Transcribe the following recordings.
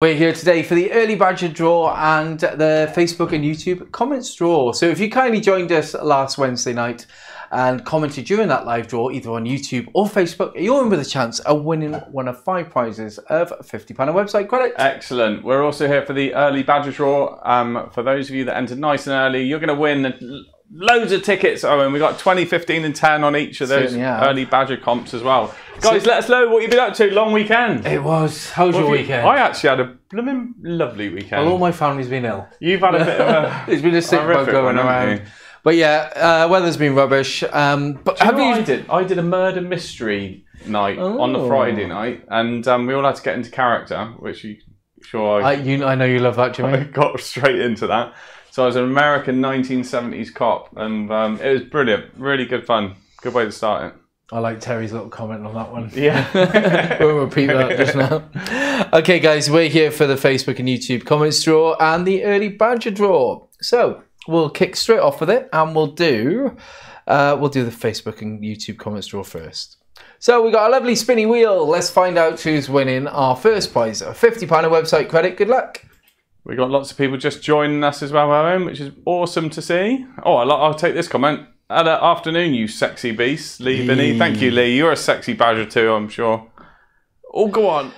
We're here today for the early badger draw and the Facebook and YouTube comments draw. So if you kindly joined us last Wednesday night and commented during that live draw, either on YouTube or Facebook, you're in with a chance of winning one of five prizes of £50 website credit. Excellent. We're also here for the early badger draw. Um, for those of you that entered nice and early, you're going to win loads of tickets, Owen. We got 20, 15, and 10 on each of those early badger comps as well. Guys, let us know what you've been up to. Long weekend. It was. How was your Have you- weekend? I actually had a blooming lovely weekend. well, all my family's been ill. You've had a bit of a. It's been a sick bug going one, around. But yeah, uh, weather's been rubbish. Um, but you have what you? I did? I did a murder mystery night on the Oh. Friday night, and um, we all had to get into character, which you sure I, you, I know you love that, I got straight into that. So I was an American 1970s cop, and um, it was brilliant. Really good fun. Good way to start it. I like Terry's little comment on that one. Yeah. we'll repeat that just now. Okay, guys, we're here for the Facebook and YouTube comments draw and the early badger draw. So we'll kick straight off with it, and we'll do uh, we'll do the Facebook and YouTube comments draw first. So we got a lovely spinny wheel. Let's find out who's winning our first prize, a fifty pound website credit. Good luck. We got lots of people just joining us as well, Owen, which is awesome to see. Oh, I like- I'll take this comment. Hello, afternoon, you sexy beast. Lee Binney. Thank you, Lee. You're a sexy badger too, I'm sure. Oh, go on.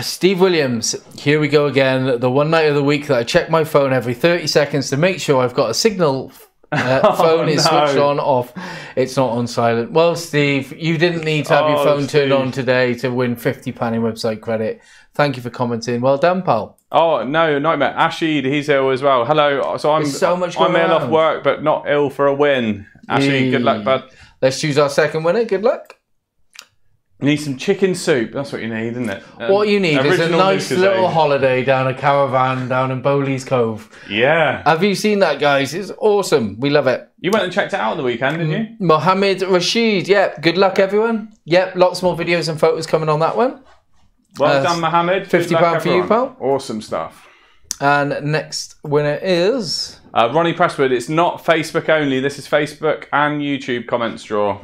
Steve Williams, here we go again. The one night of the week that I check my phone every 30 seconds to make sure I've got a signal. Uh, phone is no. switched on, off. It's not on silent. Well, Steve, you didn't need to have your Oh, phone turned on today to win 50 pound in website credit. Thank you for commenting. Well done, Paul. Oh no, nightmare. Ashid, he's ill as well. Hello. So I'm There's so much I'm ill off work, but not ill for a win. Ashid, good luck, bud. Let's choose our second winner. Good luck. You need some chicken soup. That's what you need, isn't it? Um, What you need is a nice little holiday down a caravan down in Bowleaze Cove. Yeah. Have you seen that, guys? It's awesome. We love it. You went and checked it out on the weekend, didn't you? Mohammed Rashid. Yep. Good luck, everyone. Yep. Lots more videos and photos coming on that one. Well Uh, done, Mohammed. £50 luck, for you, pal. Awesome stuff. And next winner is Uh, Ronnie Presswood, it's not Facebook only. This is Facebook and YouTube comments draw.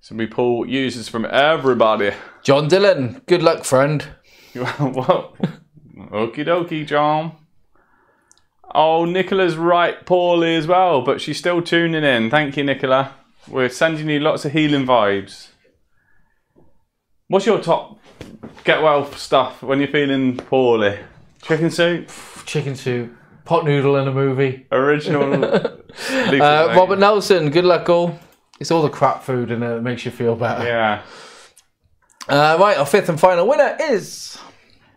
So we pull users from everybody. John Dillon. Good luck, friend. what? Okie dokie, John. Oh, Nicola's right poorly as well, but she's still tuning in. Thank you, Nicola. We're sending you lots of healing vibes. What's your top get well stuff when you're feeling poorly? Chicken soup? Chicken soup. Pot noodle in a movie. Original. Uh. Robert Nelson. Good luck, all. It's all the crap food in it that makes you feel better. Yeah. Uh, right, our fifth and final winner is.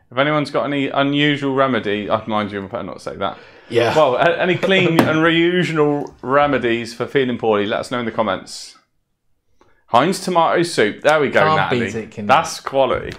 If anyone's got any unusual remedy, I'd mind you, I better not say that. Yeah. Well, any clean and reusable remedies for feeling poorly, let us know in the comments. Heinz tomato soup. There we go, Can't Natalie. it? That's quality.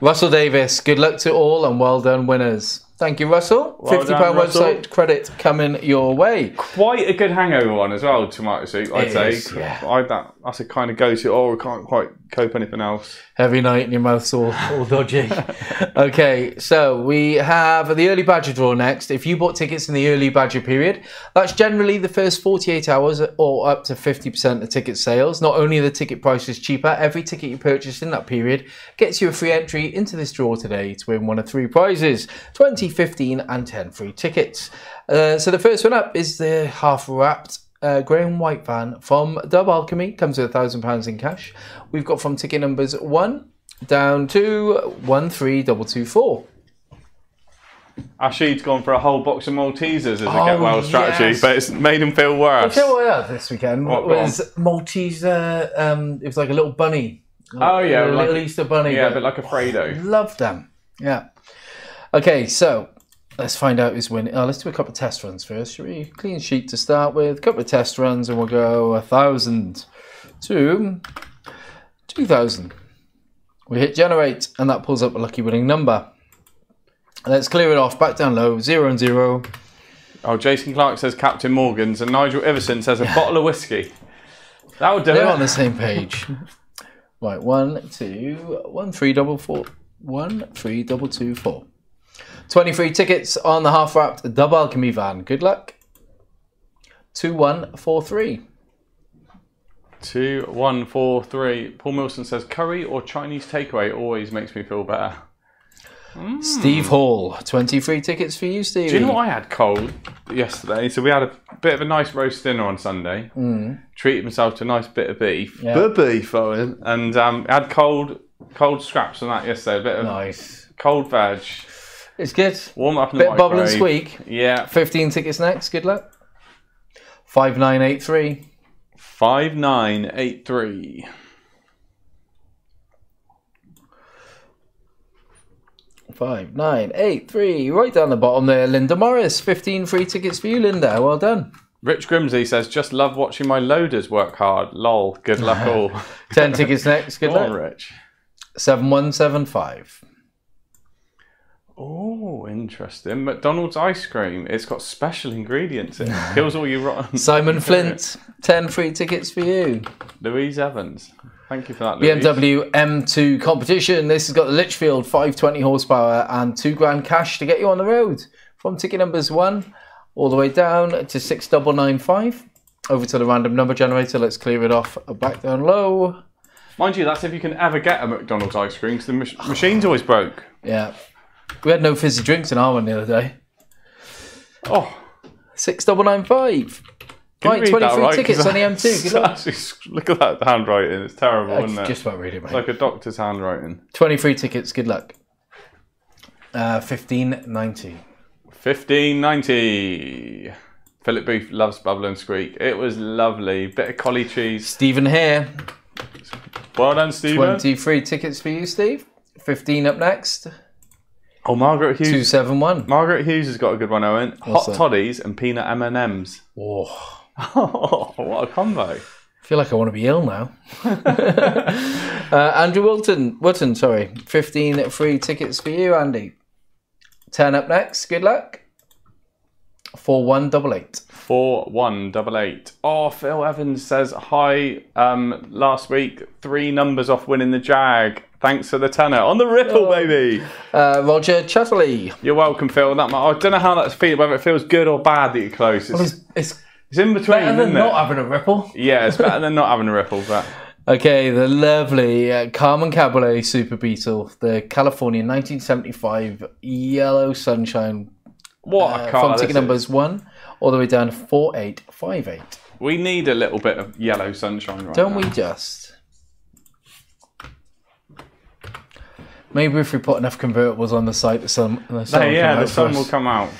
Russell Davis. Good luck to all and well done, winners. Thank you, Russell. Well £50 done, Russell. website credit coming your way. Quite a good hangover one as well, tomato soup, I'd say. is, yeah. I, that, that's a kind of go to, oh, I can't quite cope anything else. Heavy night and your mouth's all, all dodgy. okay, so we have the early badger draw next. If you bought tickets in the early badger period, that's generally the first 48 hours or up to 50% of ticket sales. Not only are the ticket prices cheaper, every ticket you purchase in that period gets you a free entry into this draw today to win one of three prizes 20, 15, and 10 free tickets. Uh, so the first one up is the half wrapped uh, grey and white van from Dub Alchemy comes with a thousand pounds in cash. We've got from ticket numbers one down to one three double two four. Ashid's gone for a whole box of Maltesers as a Oh, get well strategy, yes. but it's made him feel worse. You know what I had this weekend What, was Maltese. Uh, um, it was like a little bunny. Oh, yeah, a like- little Easter bunny. Yeah, but but like a Fredo. love them. Yeah. Okay, so let's find out who's winning. Oh, let's do a couple of test runs first, shall we? Clean sheet to start with. A couple of test runs, and we'll go a thousand to two thousand. We hit generate, and that pulls up a lucky winning number. Let's clear it off. Back down low, zero and zero. Oh, Jason Clark says Captain Morgan's, and Nigel Iverson says a bottle of whiskey. That would do They're it. on the same page. right, one, two, one, three, double four, one, three, double two, four. 23 tickets on the half wrapped double alchemy van. Good luck. 2143. Two, one, four, three. Paul Milson says curry or Chinese takeaway always makes me feel better. Steve Hall, 23 tickets for you, Steve. Do you know what I had cold yesterday? So we had a bit of a nice roast dinner on Sunday. Mm. Treated myself to a nice bit of beef. Yeah. Beef, Owen. And um, I had cold cold scraps on that yesterday. A bit of Nice. cold veg. It's good. Warm up Bit bubble and squeak. Yeah. 15 tickets next. Good luck. 5983. 5983. Five, nine, eight, three. Right down the bottom there, Linda Morris. 15 free tickets for you, Linda. Well done. Rich Grimsey says, just love watching my loaders work hard. Lol. Good luck all. 10 tickets next. Good Go on, luck. Rich. 7175. Oh, interesting. McDonald's ice cream. It's got special ingredients in it. Kills all you rotten. Simon Flint. 10 free tickets for you. Louise Evans. Thank you for that, Louise. BMW M2 competition. This has got the Litchfield 520 horsepower and two grand cash to get you on the road. From ticket numbers one all the way down to 6995. Over to the random number generator. Let's clear it off back down low. Mind you, that's if you can ever get a McDonald's ice cream because the mach- machine's always broke. Yeah. We had no fizzy drinks in our one the other day. Oh, 6995. can you Right, read 23 that right? tickets on the M2. Good luck. actually- look at that handwriting. It's terrible, I isn't it? just about read it, mate. like a doctor's handwriting. 23 tickets. Good luck. Uh, 1590. 1590. Philip Booth loves Bubble and Squeak. It was lovely. Bit of collie cheese. Stephen here. Well done, Stephen. 23 tickets for you, Steve. 15 up next. Oh, Margaret Hughes. 271. Margaret Hughes has got a good one, Owen. What's Hot that? toddies and peanut M&Ms. Oh, Oh, what a combo. I feel like I want to be ill now. uh, Andrew Wilton, Wilton, sorry. 15 free tickets for you, Andy. 10 up next. Good luck. 4188. Four one double eight. Oh, Phil Evans says hi. Um, last week, three numbers off winning the Jag. Thanks for the tenner on the ripple, baby. Uh, Roger Chatterley. You're welcome, Phil. That I don't know how that's feeling, whether it feels good or bad that you're close. It's, It's, it's it's in between, better than not it? having a ripple. Yeah, it's better than not having a ripple. But Okay, the lovely uh, Karmann Cabriolet Super Beetle, the California 1975 Yellow Sunshine what uh, a car! from ticket numbers 1 all the way down to 4858. We need a little bit of yellow sunshine right Don't now. we just? Maybe if we put enough convertibles on the site, the sun, the sun will yeah, the sun will come out.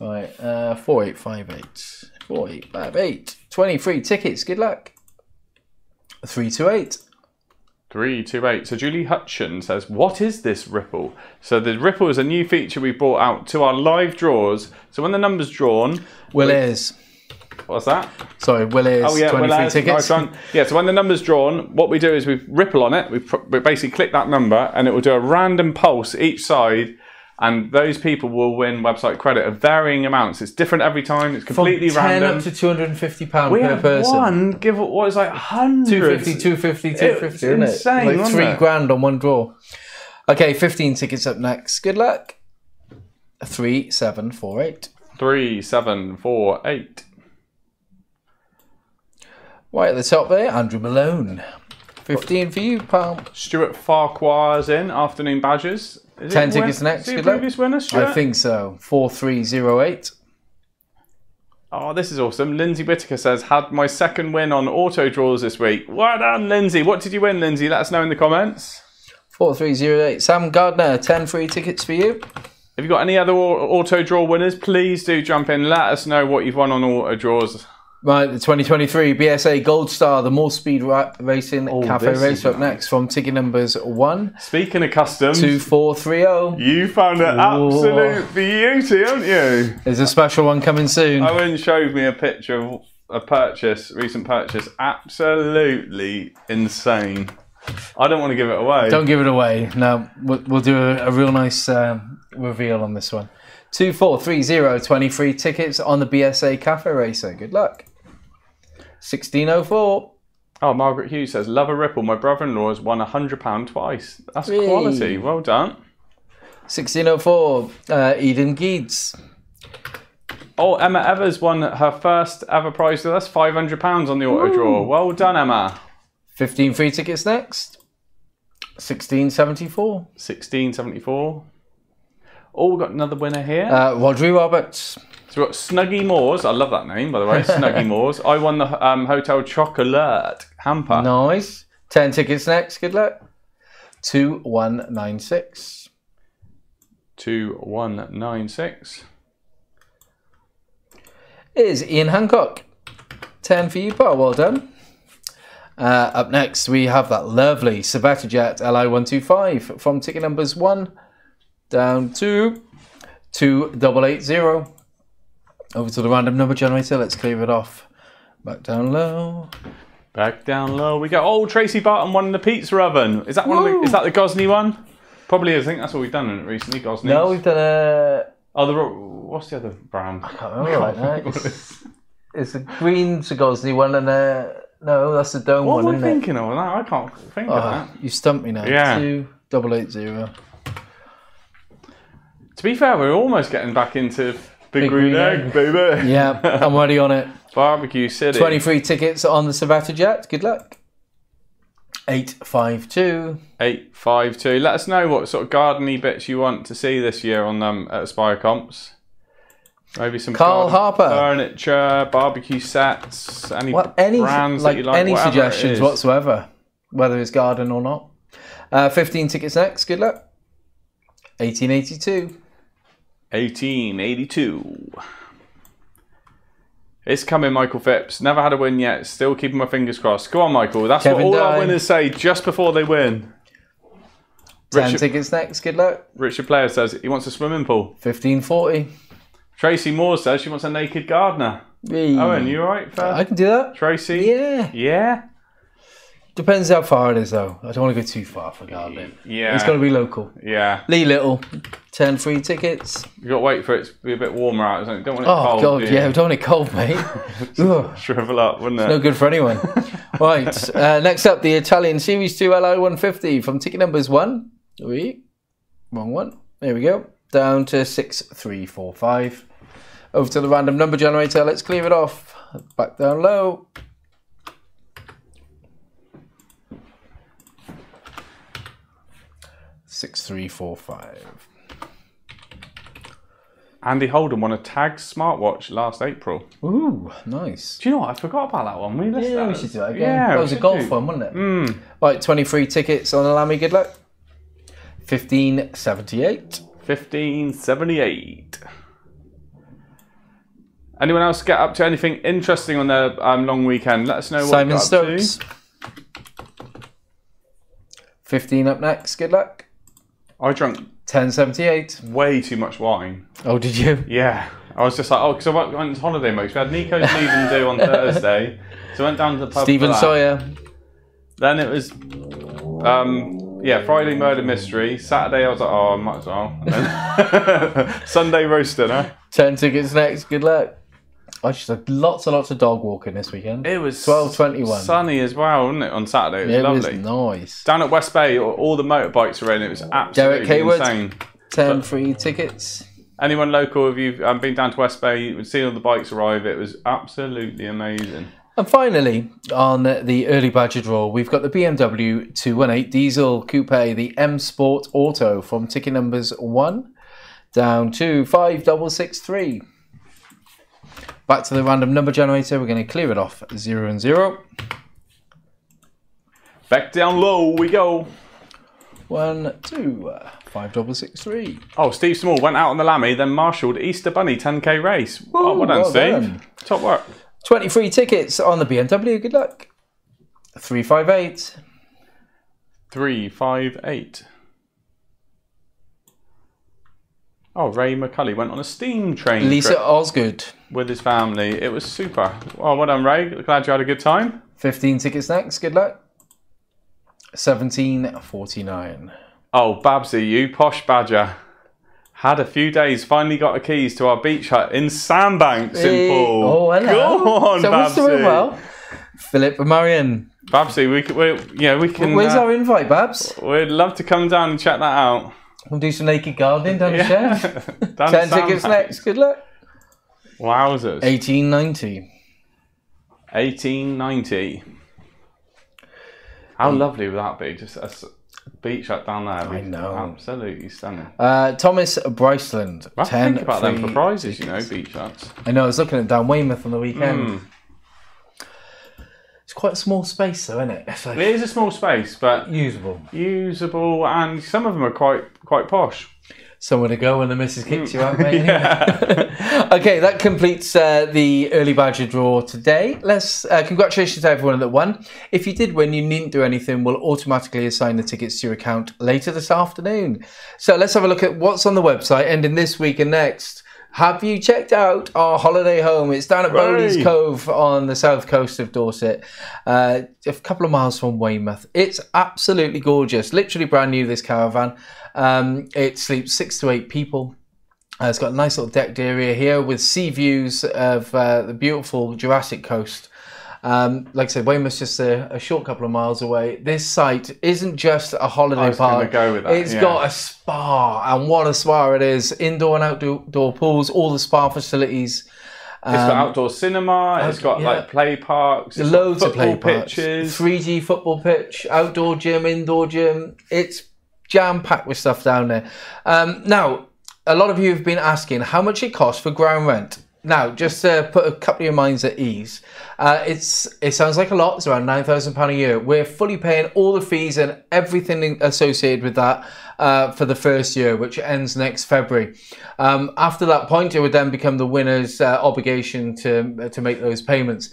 Right, uh, 4858. 4858. 23 tickets, good luck. 328. Three, two, eight. So Julie Hutchin says, "What is this ripple?" So the ripple is a new feature we brought out to our live draws. So when the number's drawn, Will is. what's that? Sorry, Will is Oh yeah, 23 well, uh, tickets. Yeah, so when the number's drawn, what we do is we ripple on it. We, we basically click that number, and it will do a random pulse each side, and those people will win website credit of varying amounts. It's different every time. It's completely From 10 random. up to 250 pound we per had person. one give what is like hundreds. 250, 250, 250, It's isn't it? insane, Like wasn't three it? grand on one draw. Okay, 15 tickets up next. Good luck. 3748. Three, seven, four, eight. Right at the top there, Andrew Malone. 15 for you, pal. Stuart Farquhar's in afternoon badges. Is 10 it win- tickets next, Is he a good luck. previous winner, Stuart? I think so. 4308. Oh, this is awesome. Lindsay Whitaker says, had my second win on auto draws this week. Well done, Lindsay. What did you win, Lindsay? Let us know in the comments. 4308. Sam Gardner, 10 free tickets for you. If you've got any other au- auto draw winners, please do jump in. Let us know what you've won on auto draws. Right, the 2023 BSA Gold Star, the More Speed Ra- Racing Cafe Oh, this Race up nice. next from ticket numbers 1 Speaking of custom, 2430. you found an absolute beauty, haven't you? There's a special one coming soon. Owen showed me a picture of a purchase, recent purchase. Absolutely insane. I don't want to give it away. Don't give it away. No, we'll, we'll do a, a real nice um, reveal on this one. 2430, 23 tickets on the BSA Cafe Racer. Good luck. 1604. Oh, Margaret Hughes says, Love a Ripple. My brother in law has won a £100 twice. That's Hey. quality. Well done. 1604. Uh, Eden Geeds. Oh, Emma Evers won her first ever prize with us £500 on the auto draw. Well done, Emma. 15 free tickets next. 1674. 1674. Oh, we've got another winner here. Uh, Rodri Roberts. So we've got Snuggy Moores. I love that name, by the way. Snuggy Moores. I won the um, Hotel Chocolat hamper. Nice. 10 tickets next. Good luck. 2196. 2196. Is Ian Hancock. 10 for you, pal. Well done. Uh, up next, we have that lovely Serveta Jet LI125 from ticket numbers 1 down to 2880. Over to the random number generator. Let's clear it off. Back down low. Back down low. We got oh Tracy Barton won the pizza oven. Is that one? Of the, is that the Gozney one? Probably is. I think that's what we've done in it recently. Gozney. No, we've done a. Oh, the what's the other brand? I can't remember right now. It's, it's a green Sagosny one and a. No, that's the dome What one, am I isn't it? thinking of? That I can't think of Oh, that. you stumped me now. Yeah. Two double eight zero. To be fair, we're almost getting back into Big, Big Green, Egg, baby. Yeah, I'm already on it. Barbecue City. 23 tickets on the Serveta Jet. Good luck. 852. Eight five two. Let us know what sort of gardeny bits you want to see this year on um, at Aspire Comps. Maybe some Carl Harper. furniture, barbecue sets, any What any brands like, that you like, any suggestions whatsoever, whether it's garden or not. Uh, 15 tickets next. Good luck. 1882. 1882. It's coming, Michael Phipps. Never had a win yet. Still keeping my fingers crossed. Go on, Michael. That's Kevin what all our winners say just before they win. 10 Richard, tickets next. Good luck. Richard Player says he wants a swimming pool. 1540. Tracy Moore says she wants a naked gardener. Owen, you alright, I can do that. Tracy? Yeah. Yeah? Depends how far it is, though. I don't want to go too far for gardening. Yeah. It's got to be local. Yeah. Lee Little, 10 free tickets. You've got to wait for it to be a bit warmer out, isn't it? Don't want it Oh, cold. God, you? yeah, we don't want it cold, mate. Shrivel up, wouldn't it? It's no good for anyone. right, uh, next up, the Italian Series 2 LI 150 from ticket numbers 1. Wait, wrong one. There we go. Down to 6345. Over to the random number generator. Let's clear it off. Back down low. Six three four five. Andy Holden won a Tag smartwatch last April. Ooh, nice. Do you know what? I forgot about that one. We listed Yeah, that. we should do that again. Yeah, that we was a should golf do. one, wasn't it? Mm. Right, 23 tickets on Alamy. Good luck. 1578. 1578. Anyone else get up to anything interesting on their um, long weekend? Let us know what Simon you got up to. Stokes. 15 up next. Good luck. I drank 1078. way too much wine. Oh, did you? Yeah. I was just like, oh, because I went on holiday mode. We had Nico's leaving do on Thursday. So I went down to the pub. Stephen. Sawyer. Then it was, um, yeah, Friday murder mystery. Saturday I was like, oh, I might as well. And then Sunday roast dinner. 10 tickets next. Good luck. I just had lots and lots of dog walking this weekend. It was 12:21. sunny as well, wasn't it? On Saturday, it was it lovely. was nice. Down at West Bay, all- the motorbikes were in. It was absolutely Derek Hayward. insane. 10 free tickets. Anyone local, if you've um, been down to West Bay, you would see all the bikes arrive. It was absolutely amazing. And finally, on the early badger draw, we've got the BMW 218 diesel coupe, the M Sport Auto from ticket numbers 1 down to 5663. Back to the random number generator, we're going to clear it off 0 and 0. Back down low we go. One, two, uh, five, double six, three. Oh, Steve Small went out on the lammy, then marshalled Easter Bunny 10k race. Ooh, oh, well done, well Steve. Done. Top work. 23 tickets on the BMW. Good luck. 358. 358. Oh, Ray McCulley went on a steam train Lisa trip Osgood. with his family. It was super. Oh, well done, Ray. Glad you had a good time. 15 tickets next, good luck. 1749. Oh, Babsy, you posh badger. Had a few days, finally got the keys to our beach hut in Sandbanks in Hey, Poole. Oh, hello. Go on, Someone's Babsy. doing well. Philip and Marion. Babsy, we, we, yeah, we can. Where's uh, our invite, Babs? We'd love to come down and check that out. We'll do some naked gardening down the Yeah. 10 tickets next, good luck. Wowzers. 1890. 1890. How lovely would that be? Just a beach shot down there. I know. Absolutely stunning. Uh, Thomas Bryceland, I have to 10 think about them for prizes, you know, beach huts. I know, I was looking at down Weymouth on the weekend. Hmm. It's quite a small space, though, isn't it? Like It is a small space, but usable. usable, and some of them are quite quite posh. Somewhere to go when the missus kicks you out, mate. okay, that completes uh, the early badger draw today. Let's uh, congratulations to everyone that won. If you did win, you needn't do anything. We'll automatically assign the tickets to your account later this afternoon. So let's have a look at what's on the website ending this week and next. Have you checked out our holiday home? It's down at Bowleaze Cove on the south coast of Dorset, uh, a couple of miles from Weymouth. It's absolutely gorgeous, literally brand new. This caravan. Um, it sleeps six to eight people. Uh, it's got a nice little decked area here with sea views of uh, the beautiful Jurassic Coast. Um, like I said, Weymouth's just a, a short couple of miles away. This site isn't just a holiday was park. go with that, It's yeah. got a spa, and what a spa it is! Indoor and outdoor pools, all the spa facilities. It's got outdoor cinema. It's got Um, yeah. like play parks. It's loads of play pitches. 3G football pitch, outdoor gym, indoor gym. It's jam packed with stuff down there. Um, now, a lot of you have been asking how much it costs for ground rent. Now, just to put a couple of your minds at ease, uh, it's it sounds like a lot. It's around nine thousand pound a year. We're fully paying all the fees and everything associated with that uh, for the first year, which ends next February. Um, after that point, it would then become the winner's uh, obligation to to make those payments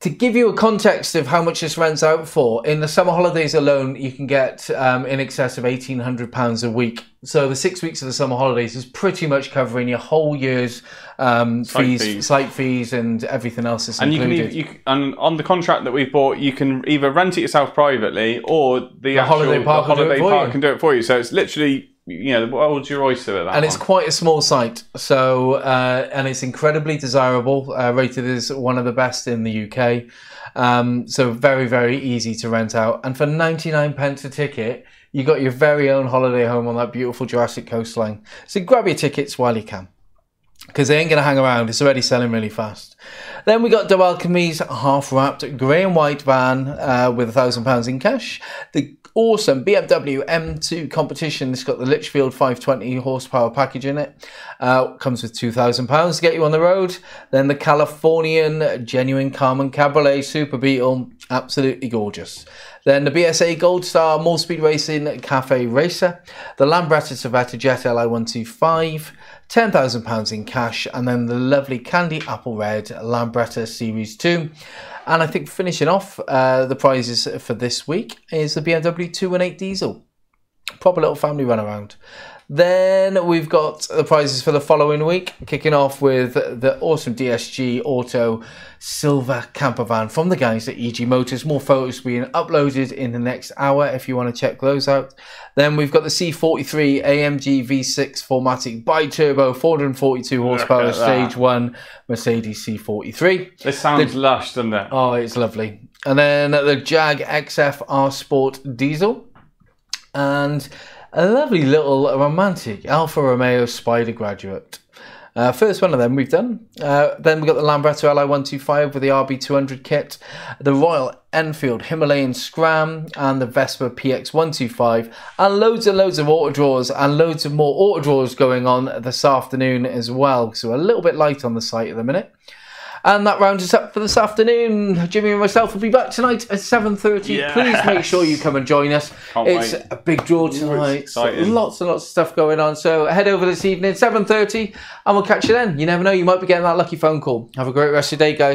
to give you a context of how much this rents out for, in the summer holidays alone, you can get um, in excess of eighteen hundred pounds a week. So the six weeks of the summer holidays is pretty much covering your whole year's um, fees, fees. site fees, and everything else that's and you can included. you, and on the contract that we've bought, you can either rent it yourself privately, or the, actual, holiday park the will do it holiday park can do it for you. So it's literally, you know, the world's your oyster at that. and it's one. quite a small site, so uh, and it's incredibly desirable, uh, rated as one of the best in the UK. Um, so very very easy to rent out, and for ninety nine pence a ticket, you got your very own holiday home on that beautiful Jurassic coastline. So grab your tickets while you can. Because they ain't going to hang around. It's already selling really fast. Then we got Doe Alchemy's half wrapped grey and white van uh, with a thousand pounds in cash. The awesome BMW M2 competition. It's got the Litchfield 520 horsepower package in it. Uh, comes with two thousand pounds to get you on the road. Then the Californian genuine Karmann Cabriolet Super Beetle, absolutely gorgeous. Then the BSA Gold Star More Speed Racing Cafe Racer, the Lambretta Serveta Jet Li125, £10,000 in cash, and then the lovely Candy Apple Red Lambretta Series 2. And I think finishing off uh, the prizes for this week is the BMW 218 Diesel. Proper little family run around. Then we've got the prizes for the following week, kicking off with the awesome DSG Auto Silver Camper Van from the guys at EG Motors. More photos being uploaded in the next hour if you want to check those out. Then we've got the C43 AMG V6 4MATIC bi-turbo 442 horsepower that. stage 1 Mercedes C43. This sounds lush, doesn't it? Oh, it's lovely. And then the Jag XF R Sport Diesel. And a lovely little romantic Alfa Romeo Spider Graduate. Uh, first one of them we've done. Uh, then we've got the Lambretta Li125 with the RB200 kit, the Royal Enfield Himalayan Scram, and the Vespa PX125, and loads and loads of auto draws, and loads of more auto draws going on this afternoon as well. So a little bit light on the site at the minute. And that rounds us up for this afternoon. Jimmy and myself will be back tonight at 7.30. Yes. Please make sure you come and join us. Can't it's wait. a big draw tonight. So lots and lots of stuff going on. So head over this evening, 7.30, and we'll catch you then. You never know, you might be getting that lucky phone call. Have a great rest of your day, guys.